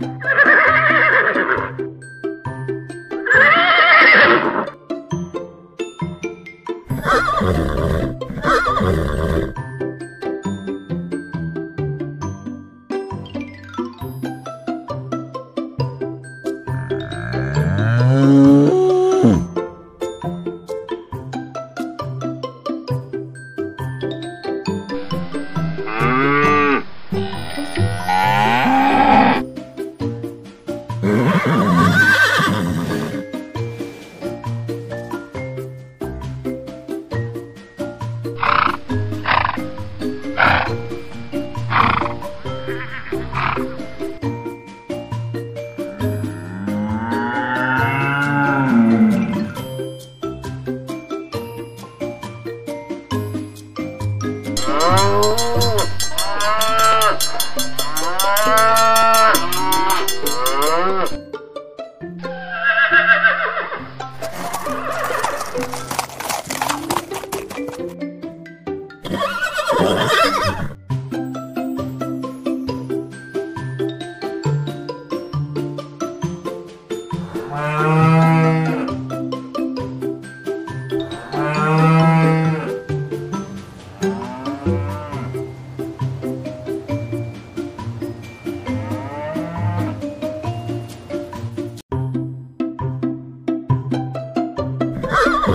Oh, my God. Ha ha ha!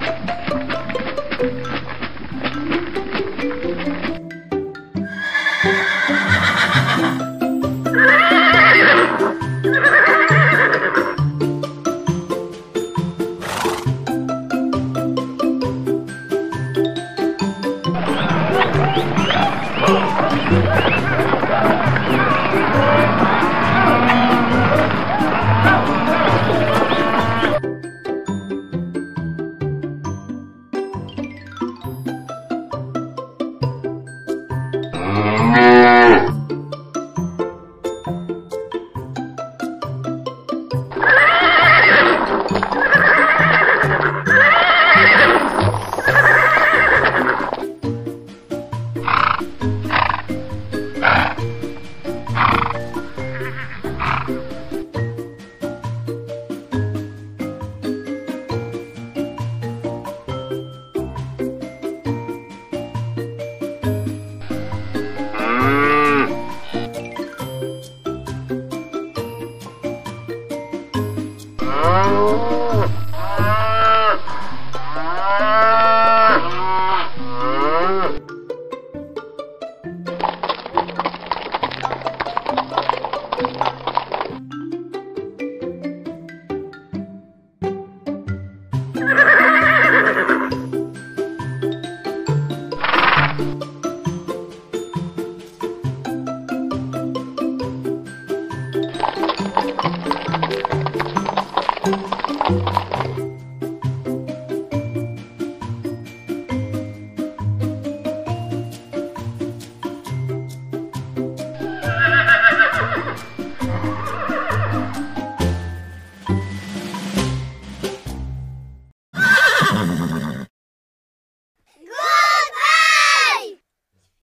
Bye. Oh!